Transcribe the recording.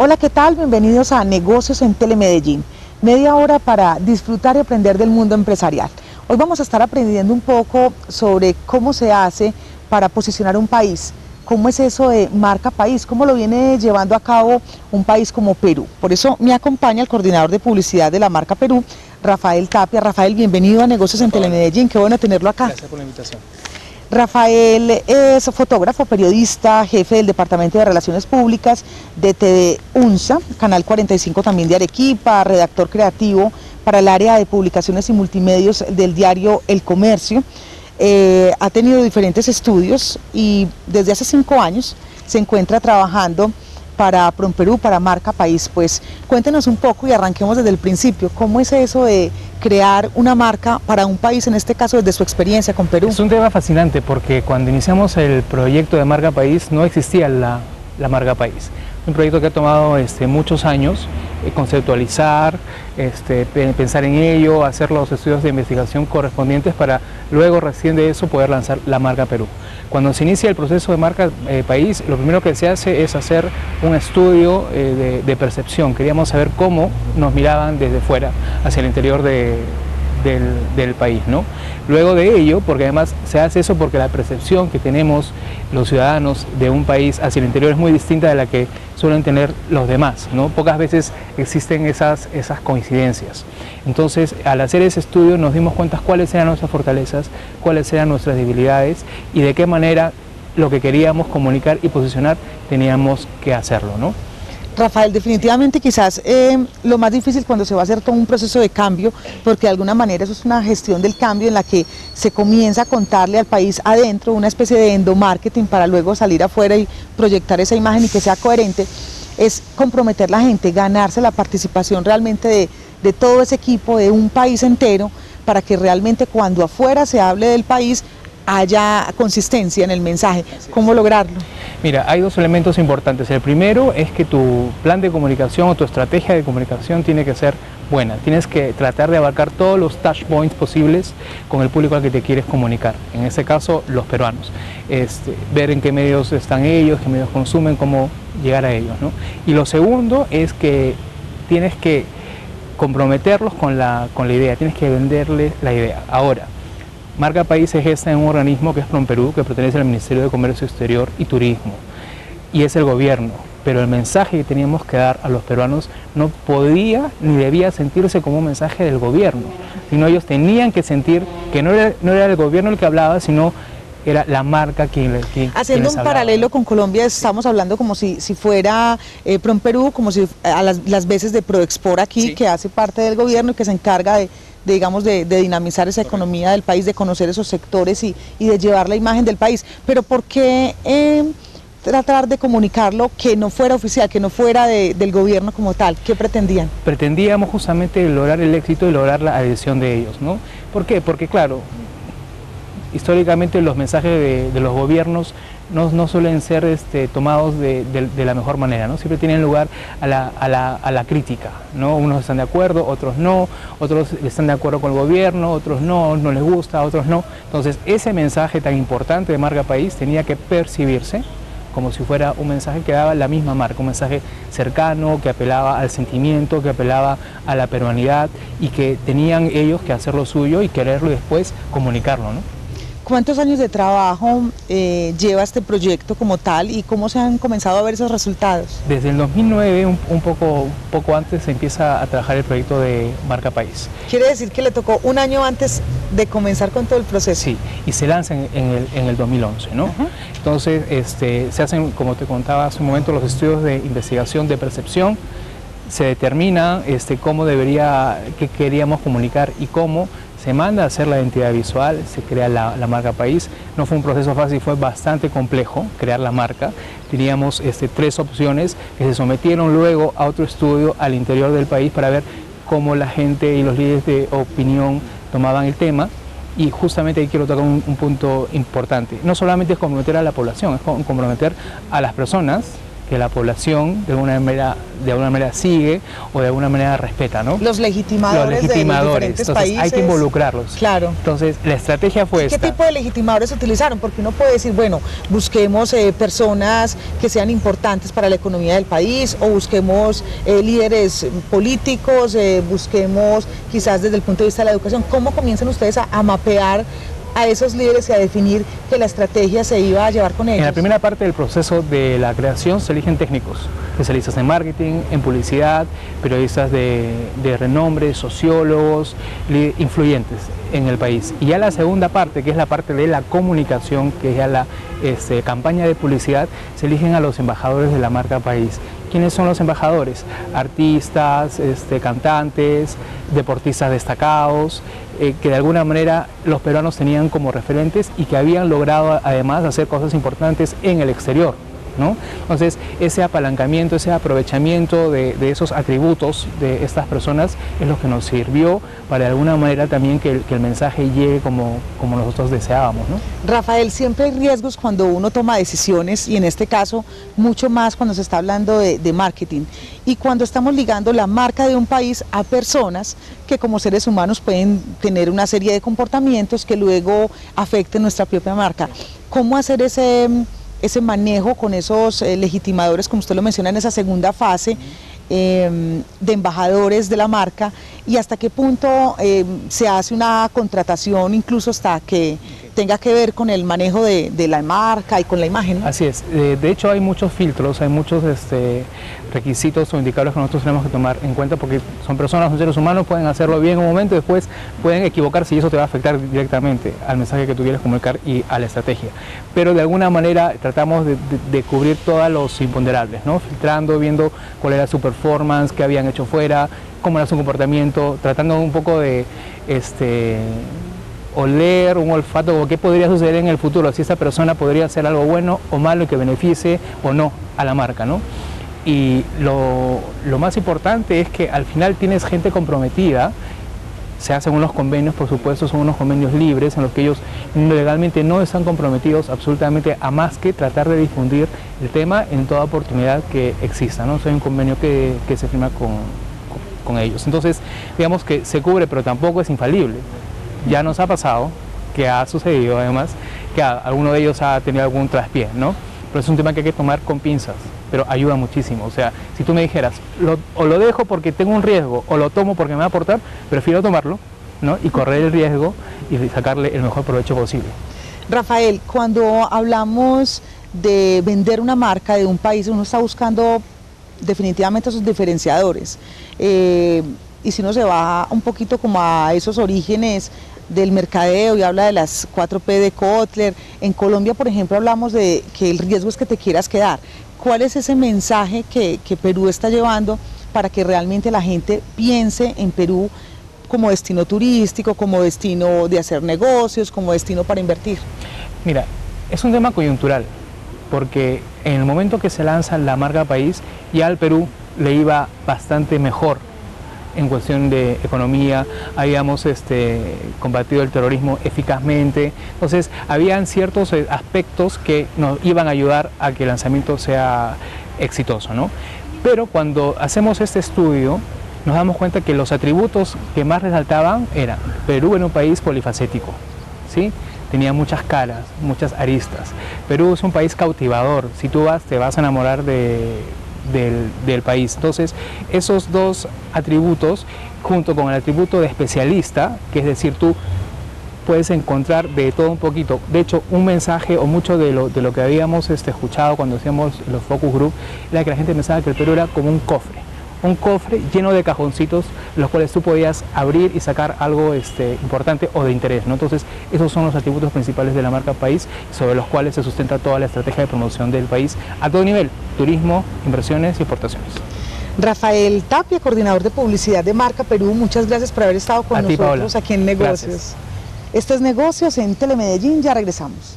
Hola, ¿qué tal? Bienvenidos a Negocios en Telemedellín. Media hora para disfrutar y aprender del mundo empresarial. Hoy vamos a estar aprendiendo un poco sobre cómo se hace para posicionar un país. ¿Cómo es eso de marca país? ¿Cómo lo viene llevando a cabo un país como Perú? Por eso me acompaña el coordinador de publicidad de la marca Perú, Rafael Tapia. Rafael, bienvenido a Negocios en Telemedellín. Qué bueno tenerlo acá. Gracias por la invitación. Rafael es fotógrafo, periodista, jefe del Departamento de Relaciones Públicas de TV UNSA, Canal 45 también de Arequipa, redactor creativo para el área de publicaciones y multimedios del diario El Comercio. Eh, ha tenido diferentes estudios y desde hace cinco años se encuentra trabajando para Perú, para Marca País. Pues cuéntenos un poco y arranquemos desde el principio. ¿Cómo es eso de crear una marca para un país, en este caso desde su experiencia con Perú? Es un tema fascinante porque cuando iniciamos el proyecto de Marca País no existía la, la Marca País un proyecto que ha tomado este, muchos años, eh, conceptualizar, este, pensar en ello, hacer los estudios de investigación correspondientes para luego recién de eso poder lanzar la marca Perú. Cuando se inicia el proceso de marca eh, país, lo primero que se hace es hacer un estudio eh, de, percepción. Queríamos saber cómo nos miraban desde fuera hacia el interior de, del, país. ¿no? Luego de ello, porque además se hace eso porque la percepción que tenemos los ciudadanos de un país hacia el interior es muy distinta de la que suelen tener los demás. ¿no? Pocas veces existen esas, esas coincidencias. Entonces, al hacer ese estudio nos dimos cuenta cuáles eran nuestras fortalezas, cuáles eran nuestras debilidades y de qué manera lo que queríamos comunicar y posicionar teníamos que hacerlo. ¿no? Rafael, definitivamente quizás eh, lo más difícil cuando se va a hacer todo un proceso de cambio, porque de alguna manera eso es una gestión del cambio en la que se comienza a contarle al país adentro una especie de endomarketing para luego salir afuera y proyectar esa imagen y que sea coherente, es comprometer la gente, ganarse la participación realmente de, de todo ese equipo, de un país entero, para que realmente cuando afuera se hable del país haya consistencia en el mensaje. ¿Cómo lograrlo? Mira, hay dos elementos importantes. El primero es que tu plan de comunicación o tu estrategia de comunicación tiene que ser buena. Tienes que tratar de abarcar todos los touch points posibles con el público al que te quieres comunicar. En ese caso, los peruanos. Este, ver en qué medios están ellos, qué medios consumen, cómo llegar a ellos. Y lo segundo es que tienes que comprometerlos con la, con la idea, tienes que venderles la idea. Ahora, Marca País es gesta en un organismo que es Perú, que pertenece al Ministerio de Comercio Exterior y Turismo, y es el gobierno. Pero el mensaje que teníamos que dar a los peruanos no podía ni debía sentirse como un mensaje del gobierno, sino ellos tenían que sentir que no era, no era el gobierno el que hablaba, sino era la marca quien, quien Haciendo un paralelo con Colombia, estamos hablando como si, si fuera eh, Perú, como si a las, veces de ProExport aquí, que hace parte del gobierno y que se encarga de digamos, de, dinamizar esa economía del país, de conocer esos sectores y, de llevar la imagen del país. Pero ¿por qué eh, tratar de comunicarlo que no fuera oficial, que no fuera del gobierno como tal? ¿Qué pretendían? Pretendíamos justamente lograr el éxito y lograr la adhesión de ellos, ¿no? ¿Por qué? Porque claro, históricamente los mensajes de los gobiernos no, suelen ser este, tomados de, la mejor manera, ¿no? siempre tienen lugar a la, crítica, ¿no? unos están de acuerdo, otros no, otros están de acuerdo con el gobierno, otros no, no les gusta, otros no. Entonces ese mensaje tan importante de marca país tenía que percibirse como si fuera un mensaje que daba la misma marca, un mensaje cercano, que apelaba al sentimiento, que apelaba a la peruanidad y que tenían ellos que hacer lo suyo y quererlo después comunicarlo. ¿no? ¿Cuántos años de trabajo eh, lleva este proyecto como tal y cómo se han comenzado a ver esos resultados? Desde el 2009, un, poco, poco antes, se empieza a trabajar el proyecto de Marca País. ¿Quiere decir que le tocó un año antes de comenzar con todo el proceso? Sí, y se lanza en, el, 2011, ¿no? Entonces, este, se hacen, como te contaba hace un momento, los estudios de investigación de percepción, se determina este, cómo debería, qué queríamos comunicar y cómo se manda a hacer la identidad visual, se crea la, marca país. No fue un proceso fácil, fue bastante complejo crear la marca. Teníamos este, tres opciones que se sometieron luego a otro estudio al interior del país para ver cómo la gente y los líderes de opinión tomaban el tema. Y justamente ahí quiero tocar un, un punto importante. No solamente es comprometer a la población, es comprometer a las personas que la población de alguna manera, de alguna manera sigue o de alguna manera respeta, ¿no? Los legitimadores, los legitimadores. de los Entonces hay que involucrarlos. Claro. Entonces la estrategia fue ¿Qué tipo de legitimadores utilizaron? Porque uno puede decir, bueno, busquemos eh, personas que sean importantes para la economía del país o busquemos eh, líderes políticos, eh, busquemos quizás desde el punto de vista de la educación. ¿Cómo comienzan ustedes a mapear a esos líderes y a definir que la estrategia se iba a llevar con ellos? En la primera parte del proceso de la creación se eligen técnicos, especialistas en marketing, en publicidad, periodistas de, renombre, sociólogos, influyentes en el país. Y ya la segunda parte, que es la parte de la comunicación, que es ya la este, campaña de publicidad, se eligen a los embajadores de la marca país. ¿Quiénes son los embajadores? Artistas, este, cantantes, deportistas destacados, eh, que de alguna manera los peruanos tenían como referentes y que habían logrado además hacer cosas importantes en el exterior. Entonces, ese apalancamiento, ese aprovechamiento de, esos atributos de estas personas es lo que nos sirvió para de alguna manera también que, el mensaje llegue como, como nosotros deseábamos. Rafael, siempre hay riesgos cuando uno toma decisiones y en este caso mucho más cuando se está hablando de, de marketing y cuando estamos ligando la marca de un país a personas que como seres humanos pueden tener una serie de comportamientos que luego afecten nuestra propia marca. ¿Cómo hacer ese ese manejo con esos eh, legitimadores, como usted lo menciona en esa segunda fase, em, de embajadores de la marca y hasta qué punto em, se hace una contratación incluso hasta que tenga que ver con el manejo de, la marca y con la imagen. Así es, eh, de hecho hay muchos filtros, hay muchos este, requisitos o indicadores que nosotros tenemos que tomar en cuenta porque son personas, son seres humanos, pueden hacerlo bien en un momento, después pueden equivocarse y eso te va a afectar directamente al mensaje que tú quieres comunicar y a la estrategia. Pero de alguna manera tratamos de, cubrir todos los imponderables, ¿no? filtrando, viendo cuál era su performance, qué habían hecho fuera, cómo era su comportamiento, tratando un poco de... Este, oler, un olfato, o qué podría suceder en el futuro, si esa persona podría hacer algo bueno o malo que beneficie o no a la marca, ¿no? Y lo, más importante es que al final tienes gente comprometida, se hacen unos convenios, por supuesto, son unos convenios libres en los que ellos legalmente no están comprometidos absolutamente a más que tratar de difundir el tema en toda oportunidad que exista, ¿no? Soy un convenio que, se firma con, con ellos. Entonces, digamos que se cubre, pero tampoco es infalible ya nos ha pasado, que ha sucedido además, que alguno de ellos ha tenido algún traspié, ¿no? Pero es un tema que hay que tomar con pinzas, pero ayuda muchísimo. O sea, si tú me dijeras, o lo dejo porque tengo un riesgo, o lo tomo porque me va a aportar, prefiero tomarlo, ¿no? Y correr el riesgo y sacarle el mejor provecho posible. Rafael, cuando hablamos de vender una marca de un país, uno está buscando definitivamente sus diferenciadores. Eh, y si uno se va un poquito como a esos orígenes del mercadeo y habla de las 4P de Kotler. En Colombia, por ejemplo, hablamos de que el riesgo es que te quieras quedar. ¿Cuál es ese mensaje que, Perú está llevando para que realmente la gente piense en Perú como destino turístico, como destino de hacer negocios, como destino para invertir? Mira, es un tema coyuntural, porque en el momento que se lanza la marca país, ya al Perú le iba bastante mejor en cuestión de economía, habíamos este, combatido el terrorismo eficazmente, entonces habían ciertos eh, aspectos que nos iban a ayudar a que el lanzamiento sea exitoso. ¿no? Pero cuando hacemos este estudio, nos damos cuenta que los atributos que más resaltaban eran Perú en un país polifacético, ¿sí? tenía muchas caras, muchas aristas. Perú es un país cautivador, si tú vas te vas a enamorar de, del, país. Entonces, esos dos atributos, junto con el atributo de especialista, que es decir, tú puedes encontrar de todo un poquito. De hecho, un mensaje o mucho de lo, de lo que habíamos este, escuchado cuando hacíamos los focus group era que la gente pensaba que el Perú era como un cofre un cofre lleno de cajoncitos, los cuales tú podías abrir y sacar algo este, importante o de interés. ¿no? Entonces, esos son los atributos principales de la marca país, sobre los cuales se sustenta toda la estrategia de promoción del país a todo nivel, turismo, inversiones y exportaciones. Rafael Tapia, coordinador de publicidad de Marca Perú, muchas gracias por haber estado con nosotros aquí en Negocios. Estos Negocios en Telemedellín, ya regresamos.